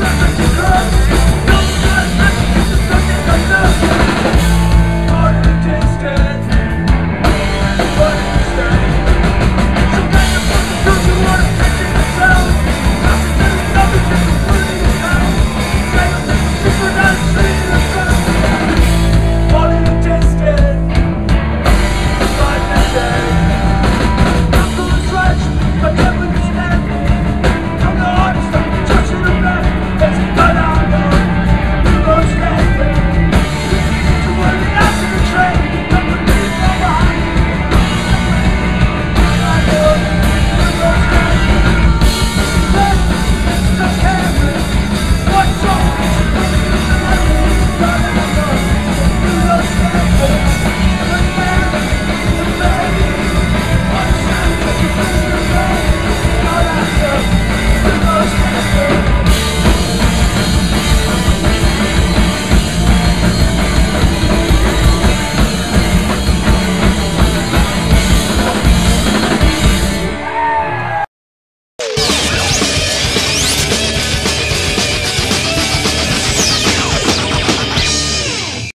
Let's you.